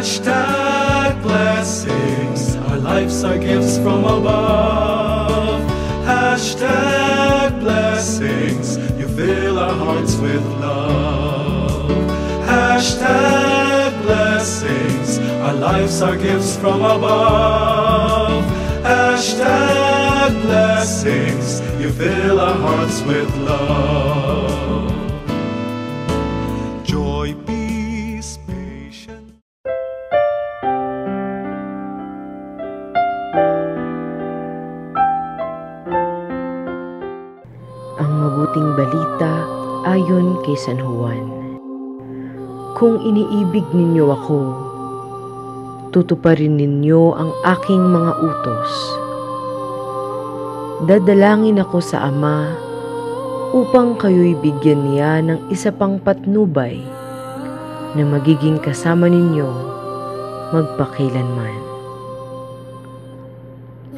Hashtag blessings. Our lives are gifts from above. Hashtag blessings. You fill our hearts with love. Hashtag blessings. Our lives are gifts from above. Hashtag blessings. You fill our hearts with love. Ayon kay San Juan. Kung iniibig ninyo ako, tutuparin ninyo ang aking mga utos. Dadalangin ako sa Ama upang kayo'y bigyan niya ng isa pang patnubay na magiging kasama ninyo magpakailanman.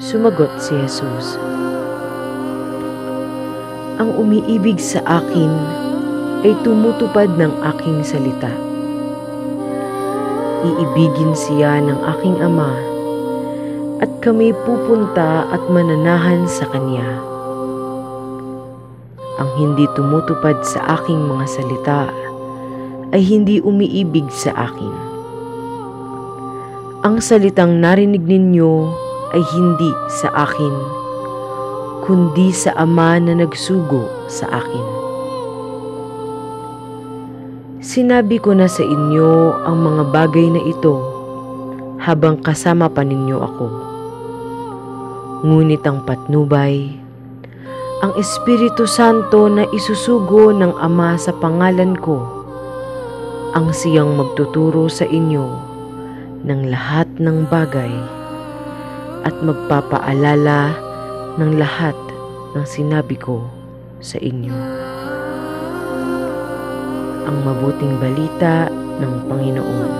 Sumagot si Jesus. Ang umiibig sa akin ay tumutupad ng aking salita. Iibigin siya ng aking ama at kami pupunta at mananahan sa kanya. Ang hindi tumutupad sa aking mga salita ay hindi umiibig sa akin. Ang salitang narinig ninyo ay hindi sa akin, kundi sa Ama na nagsugo sa akin. Sinabi ko na sa inyo ang mga bagay na ito habang kasama pa ninyo ako. Ngunit ang patnubay, ang Espiritu Santo na isusugo ng Ama sa pangalan ko, ang siyang magtuturo sa inyo ng lahat ng bagay at magpapaalala ng lahat ng sinabi ko sa inyo. Ang mabuting balita ng Panginoon.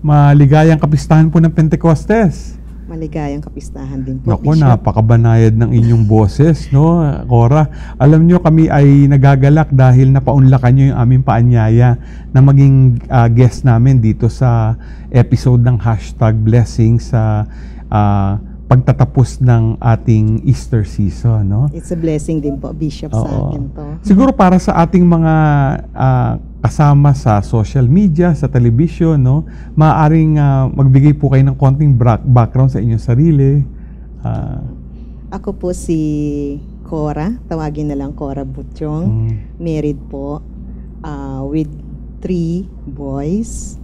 Maligayang kapistahan po ng Pentecostes. Maligayang kapistahan din po, Naku, Bishop. napakabanayad ng inyong boses, no, Cora. Alam nyo, kami ay nagagalak dahil napaunlakan nyo yung aming paanyaya na maging ah, guest namin dito sa episode ng Hashtag Blessing sa ah, pagtatapos ng ating Easter season, no? It's a blessing din po, Bishop, sa Oo. akin to. Siguro para sa ating mga ah, kasama sa social media, sa television, no, maaaring ah, magbigay po kayo ng konting bra- background sa inyong sarili. Ah, Ako po si Cora, tawagin na lang Cora Butyong. mm, Married po ah, with three boys.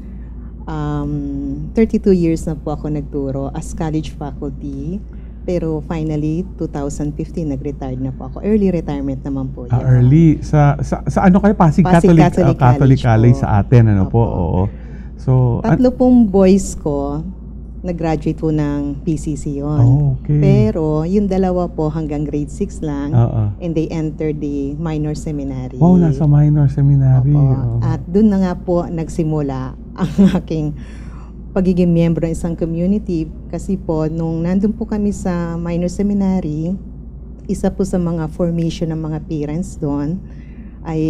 Um, 32 years na po ako nagturo as college faculty. Pero finally, 2015, nag-retired na po ako. Early retirement naman po ah, yun. early sa, sa sa ano kayo Pasig, Pasig Catholic Catholic ah, Catholic College College po. sa atin ano po. Opo. Oo. So Tatlo pong boys ko, nag-graduate po ng PCC yon. Oh, okay. Pero yung dalawa po hanggang grade 6 lang Oo. and they entered the minor seminary. Wow, nasa minor seminary. Opo. oo. At doon na nga po nagsimula ang aking pagiging miyembro ng isang community kasi po nung nandun po kami sa minor seminary, isa po sa mga formation ng mga parents doon ay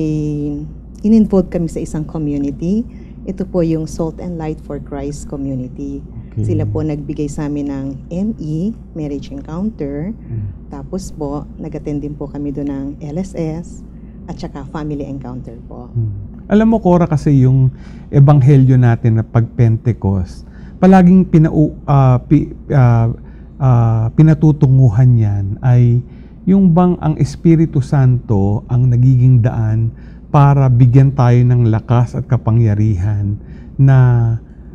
in-involve kami sa isang community. Ito po yung Salt and Light for Christ community. Okay. Sila po nagbigay sa amin ng ME, Marriage Encounter. Mm. Tapos po, nag-attend din po kami doon ng LSS at saka Family Encounter po. Hmm. Alam mo, Cora, kasi yung ebanghelyo natin na pag Pentecost, palaging pinau, ah, pi, ah, ah, pinatutunguhan yan ay yung bang ang Espiritu Santo ang nagiging daan para bigyan tayo ng lakas at kapangyarihan na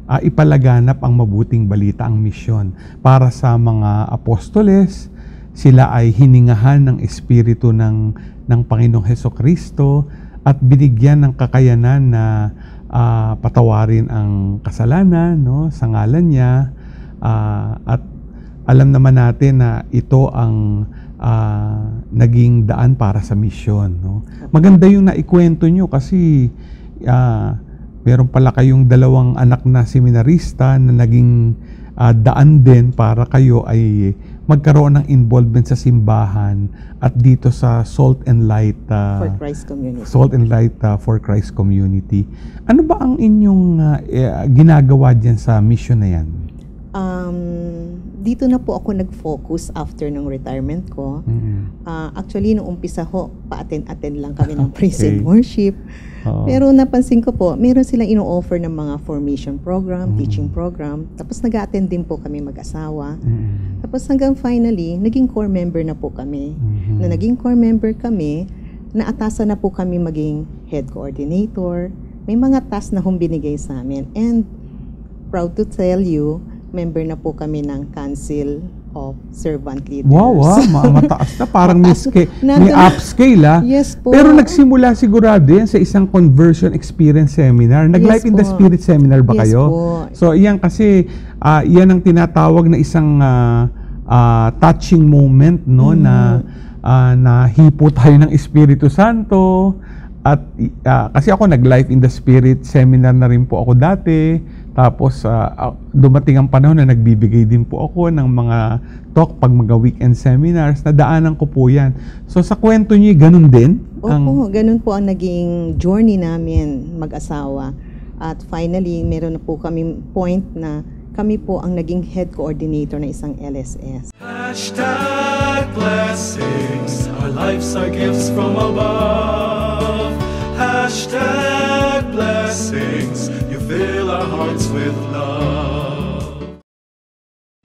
ah, ipalaganap ang mabuting balita, ang misyon. Para sa mga apostoles, sila ay hiningahan ng Espiritu ng, ng Panginoong Heso Kristo at binigyan ng kakayanan na ah, patawarin ang kasalanan no, sa ngalan niya. Ah, at alam naman natin na ito ang ah, naging daan para sa misyon. No? Maganda yung naikwento nyo kasi ah, meron pala kayong dalawang anak na seminarista na naging ah, daan din para kayo ay magkaroon ng involvement sa simbahan at dito sa Salt and Light ah, For Christ Community. Salt and Light ah, for Christ Community. Ano ba ang inyong eh, ginagawa diyan sa mission na yan? Um, dito na po ako nag-focus after ng retirement ko. Mm. Ah, actually, nung umpisa ho, pa-attend-attend lang kami ng praise and Okay. worship. Oo. Pero napansin ko po, meron silang ino-offer ng mga formation program, Mm. teaching program. Tapos nag-attend din po kami mag-asawa. Mm. Tapos hanggang finally, naging core member na po kami. Mhm. Na naging core member kami, naatasan na po kami maging head coordinator. May mga task na hong binigay sa amin. And proud to tell you, member na po kami ng Council of Servant Leaders. Wow, ah, ma- mataas na. Parang may, sca- may upscale, ah. Yes po. Pero nagsimula sigurado yan sa isang conversion experience seminar. Nag-Life Yes in the. Spirit seminar ba Yes kayo? po. So, iyan kasi, ah, iyan ang tinatawag na isang ah, ah, touching moment, no? Mm. Na ah, nahipo tayo ng Espiritu Santo. At ah, kasi ako nag-Life in the Spirit seminar na rin po ako dati. Tapos ah, dumating ang panahon na nagbibigay din po ako ng mga talk pag mga weekend seminars. Nadaanan ko po yan. So sa kwento niyo, ganun din? Opo, ganun po ang naging journey namin mag-asawa. At finally, meron na po kami point na kami po ang naging head coordinator ng isang LSS. Hashtag blessings. Our lives are gifts from above. Hashtag fill our hearts with love.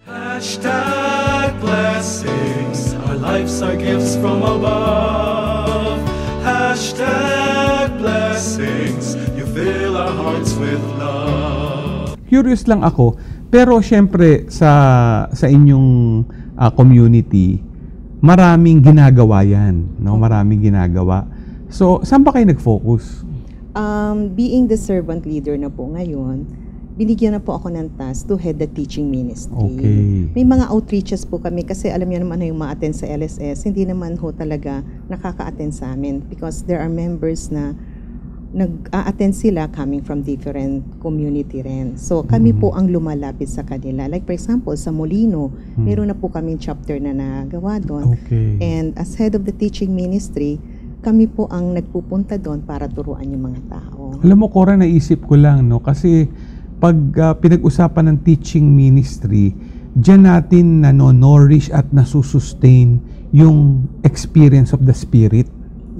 Hashtag blessings. Our lives are gifts from above. Hashtag blessings. You fill our hearts with love. Curious lang ako, pero syempre sa sa inyong ah, community, maraming ginagawa yan, no? Maraming ginagawa. So, saan ba kayo nag-focus? Um, being the servant leader na po ngayon, binigyan na po ako ng task to head the teaching ministry. Okay. May mga outreaches po kami kasi alam niyo naman ano yung ma-attend sa LSS, hindi naman ho talaga nakaka-attend sa amin because there are members na nag-a-attend sila coming from different community rin. So kami Mhm. po ang lumalapit sa kanila. Like for example, sa Molino, Hmm. meron na po kami chapter na nagawa doon. Okay. And as head of the teaching ministry, kami po ang nagpupunta doon para turuan yung mga tao. Alam mo, Cora, naisip ko lang, no? Kasi pag ah, pinag-usapan ng teaching ministry, diyan natin nano-nourish at nasusustain yung experience of the Spirit.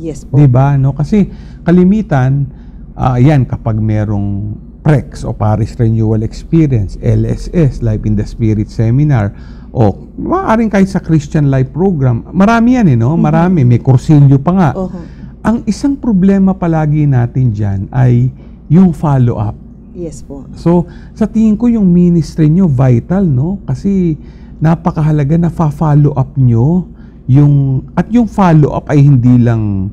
Yes po. 'Di ba? No? Kasi kalimitan ah, yan kapag merong PREX o Parish Renewal Experience, LSS, Life in the Spirit Seminar, o maaaring kahit sa Christian Life Program, marami yan eh, no? Marami, may kursilyo pa nga. Oho. Ang isang problema palagi natin dyan ay yung follow-up. Yes po. So, sa tingin ko yung ministry nyo vital, no? Kasi napakahalaga na fa-follow up nyo yung at yung follow up ay hindi lang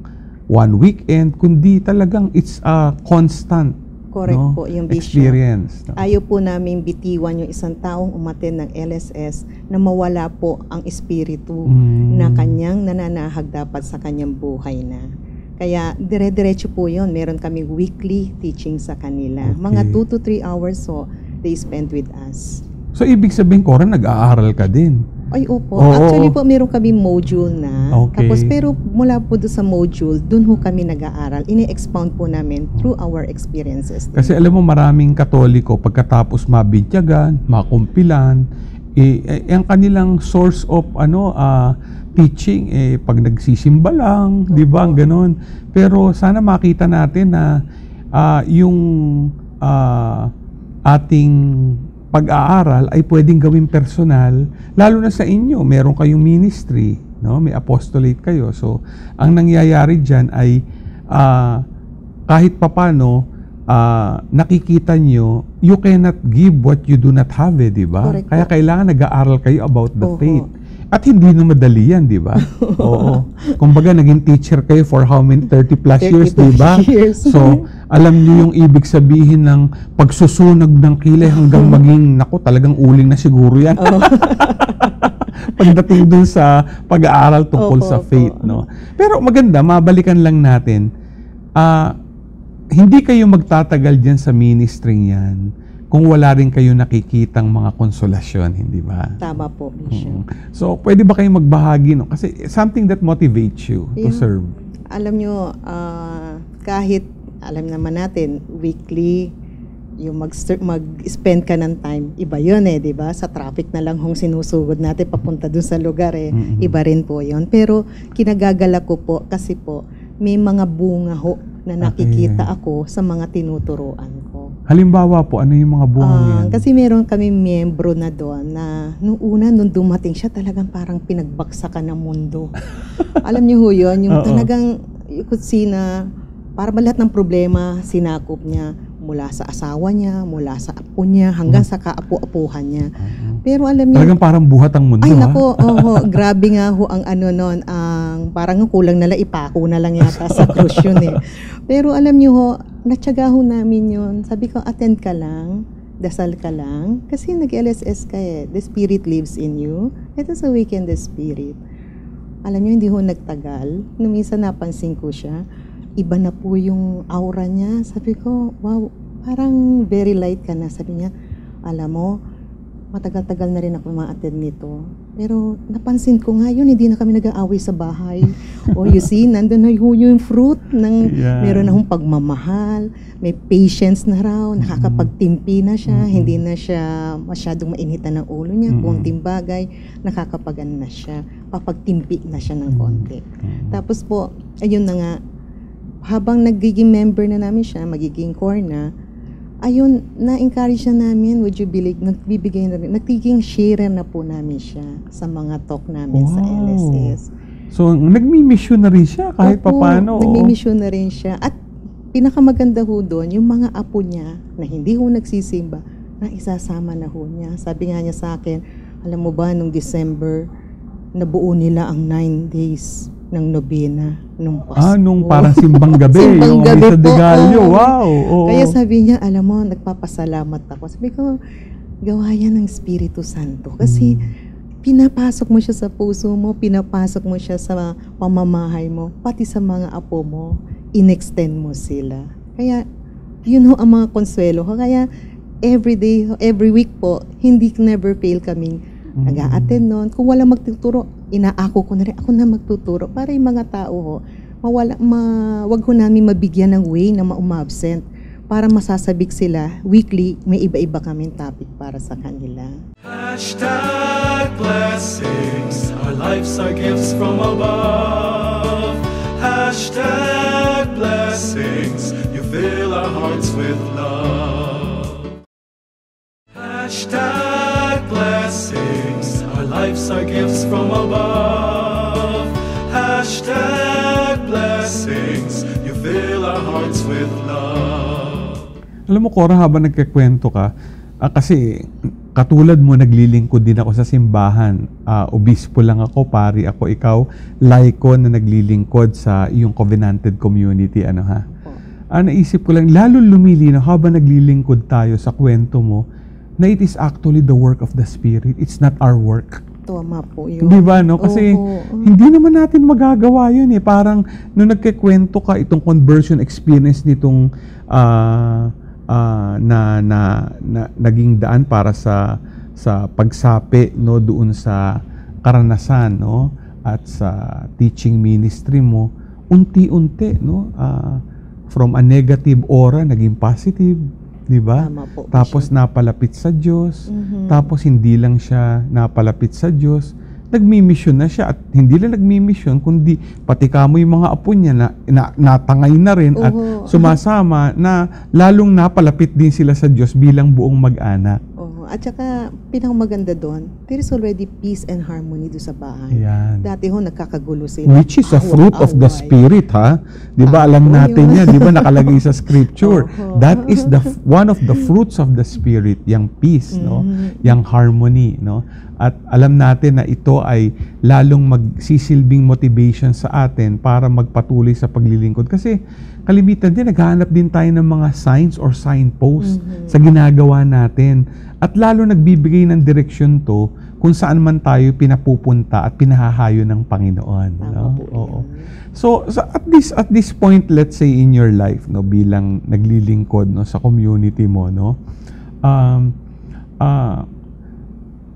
one weekend kundi talagang it's a constant Correct no, po yung bishop. experience. no? Ayaw po namin bitiwan yung isang taong umaten ng LSS na mawala po ang espiritu Mm. na kanyang nananahag dapat sa kanyang buhay na. Kaya dire-diretso po yun. Meron kami weekly teaching sa kanila. Okay. Mga 2 to 3 hours so they spend with us. So, ibig sabihin, Cora, nag-aaral ka din. Ay, opo. Oo. Actually po, meron kami module na. Okay. Tapos, pero mula po doon sa module, doon ho kami nag-aaral. Ini-expound po namin through our experiences. Kasi alam mo maraming katoliko pagkatapos mabintyagan, makumpilan, eh, eh, ang kanilang source of ano ah, teaching eh pag nagsisimba lang, 'di ba? Ganon. Pero sana makita natin na ah, yung ah, ating pag-aaral ay pwedeng gawing personal lalo na sa inyo meron kayong ministry no may apostolate kayo so ang nangyayari diyan ay ah, kahit papano ah, nakikita nyo you cannot give what you do not have eh, di ba? Kaya kailangan nag-aaral kayo about the Oho. faith. At hindi na madali yan, di ba? Oo. Kumbaga, naging teacher kayo for how many? 30 plus years, 30 di ba? years. So, alam niyo yung ibig sabihin ng pagsusunog ng kilay hanggang maging, naku, talagang uling na siguro yan. Oo. Pagdating dun sa pag-aaral tungkol Opo, sa faith, no? Pero maganda, mabalikan lang natin, ah, hindi kayo magtatagal dyan sa ministry yan kung wala rin kayo nakikitang mga konsolasyon, hindi ba? Tama po, Bishop. Mm. So, pwede ba kayong magbahagi, no? Kasi something that motivates you to Yeah. serve. Alam nyo, ah, kahit alam naman natin, weekly, yung mag- mag-spend ka ng time, iba yun eh, di ba? Sa traffic na lang hong sinusugod natin papunta dun sa lugar eh. Mhm. Iba rin po yun. Pero kinagagala ko po kasi po, may mga bunga ho na nakikita Okay. ako sa mga tinuturuan. Halimbawa po, ano yung mga buwang Ah, yan? kasi meron kami miyembro na doon na nung una, nung dumating siya, talagang parang pinagbaksakan ng mundo. Alam niyo ho yun, yung Oo. talagang, you could see na, para ba lahat ng problema, sinakop niya mula sa asawa niya, mula sa apo niya, hanggang sa kaapo-apuhan niya. Oo. Pero alam niyo, Talagang parang buhat ang mundo, ay ha? nako, oho, grabe nga ho ang ano noon, ang parang kulang na lang ipako na lang yata sa cruise yun eh. Pero alam niyo ho, natyaga ho namin yun. Sabi ko, attend ka lang, dasal ka lang, kasi nag-LSS ka eh. The Spirit lives in you. Let us awaken the Spirit. Alam niyo, hindi ho nagtagal. Nung minsan napansin ko siya, iba na po yung aura niya. Sabi ko, wow, parang very light ka na. Sabi niya, alam mo, matagal-tagal na rin ako ma-attend nito. Pero napansin ko nga yun, hindi na kami nag-aaway sa bahay. o you see, nandun na ho yung fruit ng Yeah. meron na hong pagmamahal, may patience na raw, nakakapagtimpi na siya, Mhm. hindi na siya masyadong mainitan ng ulo niya, Mhm. konting bagay, nakakapagan na siya, papagtimpi na siya ng konti. Mm. Tapos po, ayun na nga, habang nagiging member na namin siya, magiging core na, ayun, na-encourage na namin, would you believe, nagbibigay na rin, nagiging sharer na po namin siya sa mga talk namin sa Wow. LSS. So, nagmi-mission na rin siya kahit Opo, papano. oo. Nagmi-mission na rin siya. At pinakamaganda ho doon, yung mga apo niya na hindi ho nagsisimba, na isasama na ho niya. Sabi nga niya sa akin, alam mo ba, nung December, nabuo nila ang nine days ng nobena nung Pasko. Ah, nung parang simbang gabi. Simbang yung gabi sa po, Degallo. oo. Wow. oo. Kaya sabi niya, alam mo, nagpapasalamat ako. Sabi ko, gawa yan ng Espiritu Santo. Kasi Mm. pinapasok mo siya sa puso mo, pinapasok mo siya sa pamamahay mo, pati sa mga apo mo, inextend mo sila. Kaya, yun ho ang mga konsuelo ko. Kaya, every day, every week po, hindi never fail kaming. Nag-a-attend noon. Kung wala magtuturo, inaako ko na rin, ako na magtuturo para yung mga tao ho, mawala, ma, wag ho namin mabigyan ng way na ma-umabsent para masasabik sila weekly, may iba-iba kaming topic para sa kanila. Hashtag blessings. Our lives are gifts from above. Hashtag blessings. You fill our hearts with love. Gifts from above. Hashtag blessings. You fill our hearts with love. Alam mo, Cora, habang nagkikwento ka, ah, kasi katulad mo, naglilingkod din ako sa simbahan. Ah, obispo lang ako, pari ako, ikaw, laiko na naglilingkod sa iyong covenanted community. Ano ha? Po. Ah, naisip ko lang, lalo lumilinaw habang naglilingkod tayo sa kwento mo, na it is actually the work of the Spirit. It's not our work. Tama po yun. Di ba, no? Kasi Oo. hindi naman natin magagawa yun eh. Parang nung nagkikwento ka itong conversion experience nitong ah, ah, na, na, na naging daan para sa sa pagsapi no doon sa karanasan no at sa teaching ministry mo unti-unti no ah, from a negative aura naging positive di ba tapos napalapit sa Diyos Mhm. tapos hindi lang siya napalapit sa Diyos, nagmi-mission na siya at hindi lang nagmi-mission kundi pati kamo yung mga apo niya na, na natangay na rin at Oo. sumasama na lalong napalapit din sila sa Diyos bilang buong mag-anak. At saka, pinakamaganda doon, there is already peace and harmony doon sa bahay. Ayan. Dati ho, nagkakagulo sila. Which is a fruit of the. Spirit, ha? Di ba, alam natin yan. Di ba, nakalagay sa scripture. Oho. That is the one of the fruits of the Spirit, yung peace, no? Mhm. Yung harmony, no? At alam natin na ito ay lalong magsisilbing motivation sa atin para magpatuloy sa paglilingkod. Kasi kalimitan din, naghahanap din tayo ng mga signs or signposts Mhm. sa ginagawa natin. At lalo nagbibigay ng direksyon to kung saan man tayo pinapupunta at pinahahayo ng Panginoon. Tama no? po Oo. So, so at this at this point let's say in your life no bilang naglilingkod no sa community mo no Um, ah,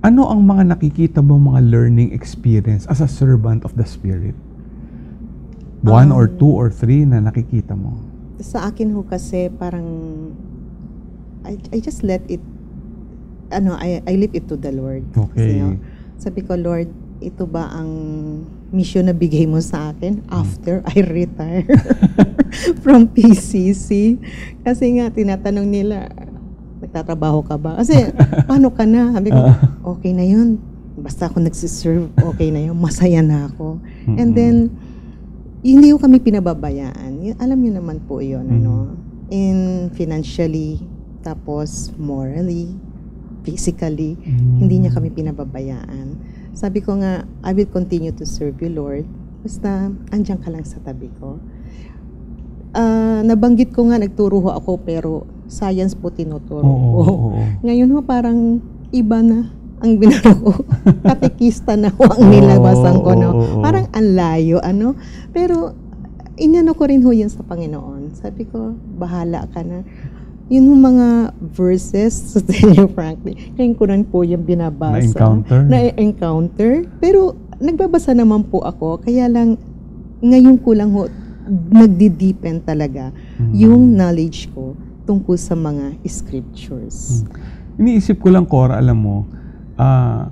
ano ang mga nakikita mo mga learning experience as a servant of the Spirit? One or Um, two or three na nakikita mo? Sa akin ho kasi parang I, I just let it ano I, I leave it to the Lord. Okay. Kasi, no, sabi ko Lord, ito ba ang mission na bigay mo sa akin after I retire from PCC? Kasi nga tinatanong nila nagtatrabaho ka ba? Kasi paano ka na? Sabi ko, okay na yun. Basta ako nagsiserve, okay na yun. Masaya na ako. And then, hindi ko kami pinababayaan. Alam niyo naman po yun, ano? In financially, tapos morally, physically, Mm. hindi niya kami pinababayaan. Sabi ko nga, I will continue to serve you, Lord. Basta, andyan ka lang sa tabi ko. Ah, nabanggit ko nga, nagturo ho ako, pero science po tinuturo Oo, ko. oo, oo. Ngayon ho, parang iba na ang binaro ko. Katekista na ho ang nilabasan ko. No? Parang ang layo, ano? Pero, inano ko rin ho yun sa Panginoon. Sabi ko, bahala ka na. Yun ho mga verses, to tell you frankly, ngayon ko rin po yung binabasa. Na-encounter? Na-encounter. Pero, nagbabasa naman po ako, kaya lang, ngayon ko lang ho, nagdi-deepen talaga Mm. yung knowledge ko tungkol sa mga scriptures. Iniisip ko lang, Cora, alam mo, ah,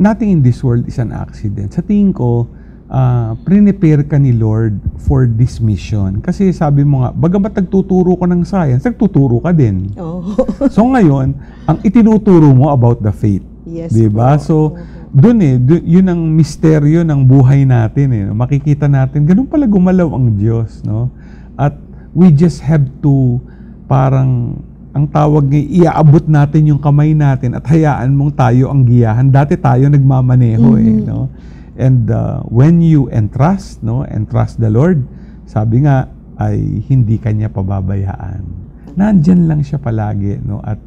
nothing in this world is an accident. Sa tingin ko, ah, prepare ka ni Lord for this mission. Kasi sabi mo nga, bagamat nagtuturo ko ng science, nagtuturo ka din. Oh, So ngayon, ang itinuturo mo about the faith. yes Di ba? So, Oo. doon eh, dun- yun ang misteryo ng buhay natin eh. Makikita natin, ganun pala gumalaw ang Diyos, no? At we just have to parang ang tawag ng iaabot natin yung kamay natin at hayaan mong tayo ang giyahan. Dati tayo nagmamaneho eh, Mhm. no? And uh, when you entrust, no, entrust the Lord, sabi nga ay hindi kanya pababayaan. Nandyan lang siya palagi, no? At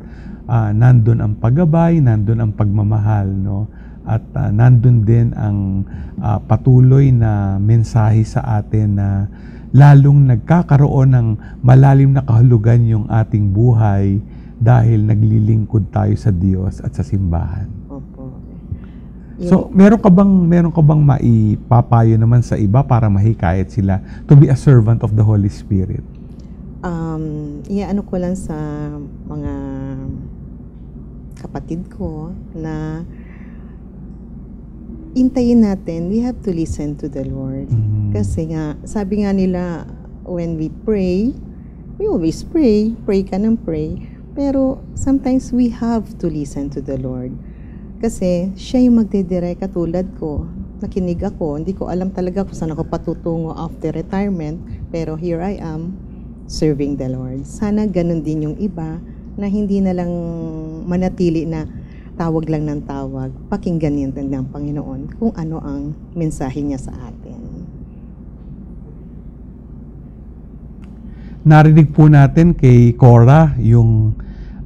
ah, nandun ang paggabay, nandun ang pagmamahal, no? At ah, nandun din ang ah, patuloy na mensahe sa atin na lalong nagkakaroon ng malalim na kahulugan yung ating buhay dahil naglilingkod tayo sa Diyos at sa simbahan. So, meron ka bang meron ka bang maipapayo naman sa iba para mahikayat sila to be a servant of the Holy Spirit? um, iaano ko lang sa mga kapatid ko na intayin natin, we have to listen to the Lord. Mm. Kasi nga, sabi nga nila, when we pray, we always pray, pray ka ng pray, pero sometimes we have to listen to the Lord. Kasi siya yung magdidirect katulad ko. Nakinig ako, hindi ko alam talaga kung saan ako patutungo after retirement, pero here I am, serving the Lord. Sana ganun din yung iba na hindi na lang manatili na tawag lang ng tawag, pakinggan yan din ng Panginoon kung ano ang mensahe niya sa atin. Narinig po natin kay Cora yung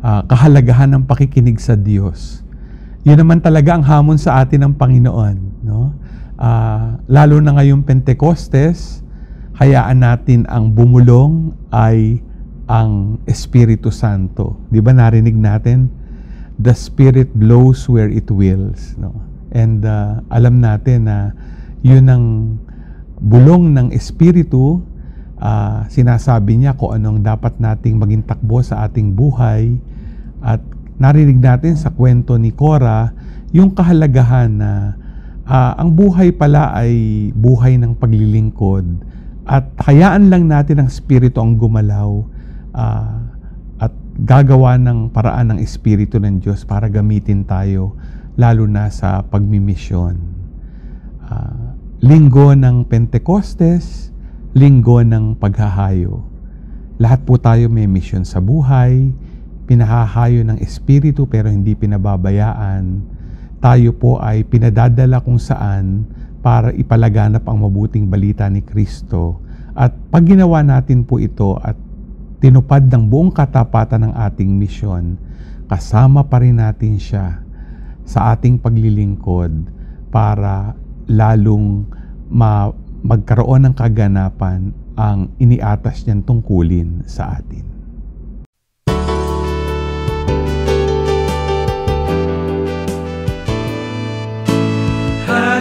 ah, kahalagahan ng pakikinig sa Diyos. Yun naman talaga ang hamon sa atin ng Panginoon, no? Ah, lalo na ngayong Pentecostes, hayaan natin ang bumulong ay ang Espiritu Santo. 'Di ba narinig natin? The Spirit blows where it wills, no? And ah, alam natin na yun ang bulong ng Espiritu ah, sinasabi niya kung anong dapat nating maging takbo sa ating buhay at narinig natin sa kwento ni Cora yung kahalagahan na ah, ang buhay pala ay buhay ng paglilingkod at hayaan lang natin ang Espiritu ang gumalaw ah, at gagawa ng paraan ng Espiritu ng Diyos para gamitin tayo lalo na sa pagmimisyon. Ah, linggo ng Pentecostes, linggo ng paghahayo. Lahat po tayo may mission sa buhay, pinahahayo ng Espiritu pero hindi pinababayaan. Tayo po ay pinadadala kung saan para ipalaganap ang mabuting balita ni Kristo. At pag ginawa natin po ito at tinupad ng buong katapatan ng ating misyon, kasama pa rin natin siya sa ating paglilingkod para lalong ma- magkaroon ng kaganapan ang iniatas niyang tungkulin sa atin.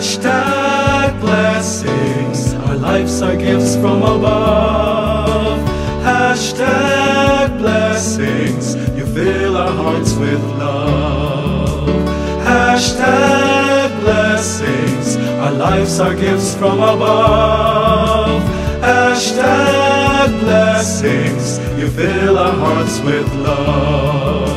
Hashtag blessings. Our lives are gifts from above. Hashtag blessings. You fill our hearts with love. Hashtag blessings. Our lives are gifts from above. Hashtag blessings. You fill our hearts with love.